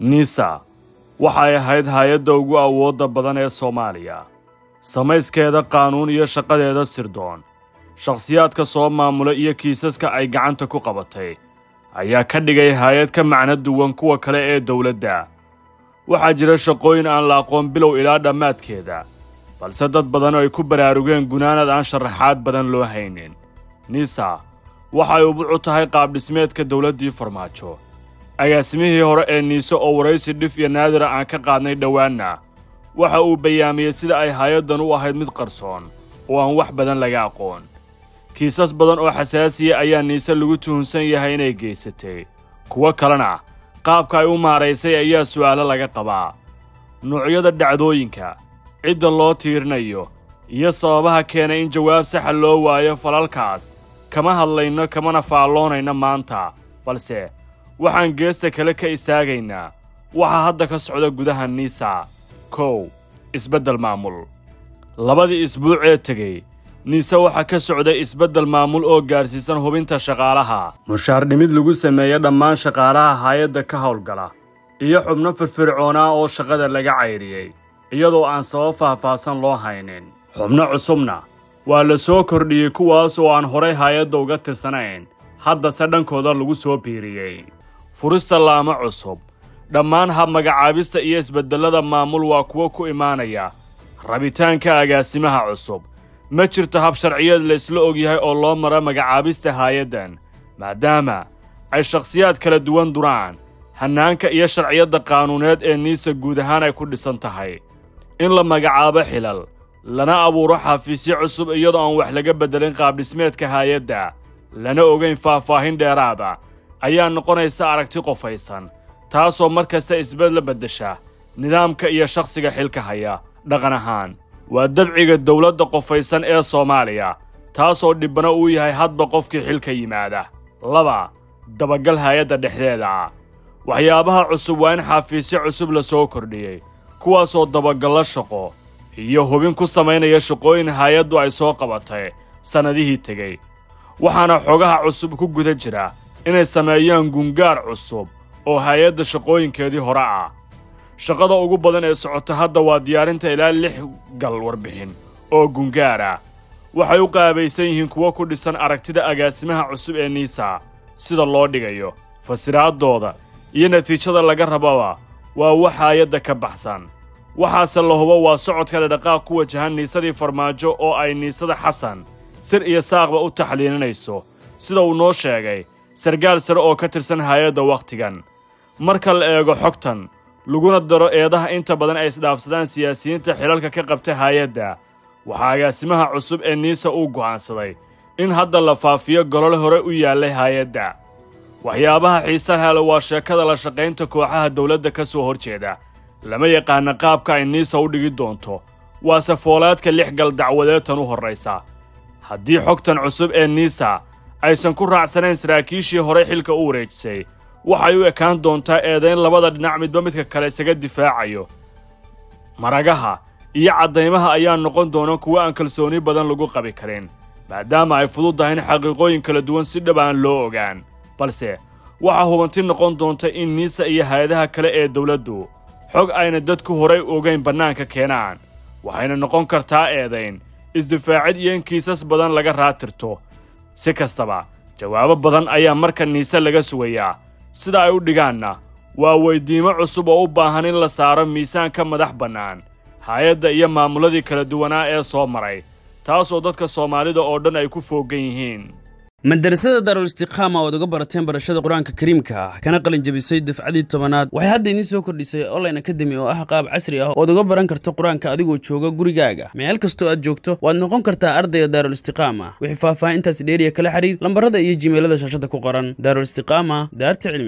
nisa waxay ahayd hay'adda ugu awoodda badan ee soomaaliya. Samayskeeda qaanuun iyo shaqadeeda sirdoon. Shakhsiyaadka soo maamula iyo kiisaska ay gacanta ku qabatay ayaa ka dhigay hay'ad ka macno duwan kuwa kale ee dowladda. Waxaa jira shaqooyin aan la aqoon bilow ilaa dhammaadkeeda balse dad badan ay ku baraarugeen gunaanad aan sharaxaad badan loo haynin. Nisa waxay ubucu tahay qaabdhismeedka dowladdii farmaajo agaasimihii hore ee niise oo waraysi dhif iyo naadira aan ka qaadnay dhowaanna. Waxa uu bayaamiyey sida ay hay'addan u ahayd mid qarsoon oo aan wax badan laga aqoon. Kiisas badan oo xasaasiya ayaa niise lagu tuhunsan yahay inay geysatay. Kuwo kalena qaabka ay u maaraysay ayaa su'aalo laga qabaa. Nuucyada dhacdooyinka cidda loo tiirinayo iyo sababaha keenay in jawaab saxa loo waayo falalkaas kama hadlayno kamana faalloonayno maanta balse waxaan geesta kale ka istaagaynaa. Waxaa hadda ka socda gudaha niisa. Kow isbeddel maamul. Labadii isbuuc ee tegey niise waxaa ka socday isbeddel maamul oo gaarsiisan hubinta shaqaalaha. Mushaardhimid lagu sameeya dhammaan shaqaalaha hay'adda ka howlgala iyo xubno firfircoonaa oo shaqada laga cayriyey iyadoo aan sabab faahfaahsan loo haynin. Xubno cusubna waa la soo kordhiyey kuwaas oo aan horay hay'adda uga tirsanayn haddase dhankooda lagu soo biiriyey furista laamo cusub. Dhammaan hab magacaabista iyo isbeddellada maamul waa kuwo ku imaanaya rabitaanka agaasimaha cusub. Ma jirto hab sharciyeed laysla ogyahay oo loo mara magacaabista hay'addan maadaama ay shakhsiyaad kala duwan duraan hannaanka iyo sharciyadda qaanuuneed ee niisa guud ahaan ay ku dhisan tahay. In la magacaabo xilal lana abuuro xafiisyo cusub iyadoo aan wax laga beddelin qaabdhismeedka hay'adda lana ogayn faahfaahin dheeraada ayaa noqonaysa aragti qofaysan taasoo mar kasta isbedla beddesha. Nidaamka iyo shakhsiga xilka haya dhaqan ahaan waa dabciga dowladda qofaysan ee soomaaliya taasoo dhibbana uu yahay hadba qofkii xilka yimaada. Laba dabagal hay'adda dhexdeeda. Waxyaabaha cusub waa in xafiisyo cusub la soo kordhiyey kuwaasoo dabagallo shaqo iyo hubin ku samaynaya shaqooyin hay'addu ay soo qabatay sannadihii tegey. Waxaana xogaha cusub ku guda jira inay sameeyaan gungaar cusub oo hay'adda shaqooyinkeedii hore ah. Shaqada ugu badan ee socota hadda waa diyaarinta ilaa lix gal warbixin oo gungaar ah. Waxay u qaabaysan yihiin kuwo ku dhisan aragtida agaasimaha cusub ee niisa sida loo dhigayo fasiraaddooda iyo natiijada laga rababa waa wax hay'adda ka baxsan. Waxaase la hubo waa socodka dhadhaqaaq ku wajahan niisadii farmaajo oo ay niisada xasan sir iyo saaqba u taxliilinayso sida uu noo sheegay sargaal sare oo ka tirsan hay'adda wakhtigan. Marka la eego xogtan laguna daro eedaha inta badan ay isdhaafsadaan siyaasiyiinta xilalka ka qabta hay'adda waxaa agaasimaha cusub ee niisa uu go'aansaday in hadda la faafiyo golol hore u yaallay hay'adda. Waxyaabaha xiisaha le waa sheekada la shaqaynta kooxaha dowladda ka soo horjeeda lama yaqaana qaabka ay niisa u dhigi doonto waase foolaadka lix gal dacwadeedtan u horraysa haddii xogtan cusub ee niisa aysan ku raacsanayn saraakiishii hore xilka u wareejisay waxay u ekaan doontaa eedayn labada dhinac midba midka kale isaga difaacayo. Maragaha iyo caddaymaha ayaa noqon doona kuwo aan kalsooni badan lagu qabi karin maadaama ay fududdahay in xaqiiqooyin kala duwan si dhab aan loo ogaan. Balse waxaa hubanti noqon doonta in niisa iyo hay'adaha kale ee dowladdu xog ayna dadku horay ogayn bannaanka keenaan. Waxayna noqon kartaa eedayn isdifaacid iyo in kiisas badan laga raatirto si kastaba jawaabo badan ayaa marka niise laga sugayaa. Sida ay u dhigaanna waa weyddiimo cusub oo u baahan in la saaro miisaanka madax bannaan hay'adda iyo maamuladii kala duwanaa ee soo maray taasoo dadka soomaalida oo dhan ay ku fooggan yihiin madarasada daarul istiqaama ood uga barateen barashada qur'aanka kariimka ah kana qalin jabisay dafcadii tobanaad waxay hadda idiin soo kordhisay online academy oo ah qaab casri ah ood uga baran karto qur'aanka adigoo jooga gurigaaga. Meel kastoo aad joogto waad noqon kartaa ardayga daarul istiqaama. Wixii faahfaahintaasi dheeriya kala xiriir lambarada iyo jimeelada shaashada ku qoran. Daarul istiqaama daarta cilmi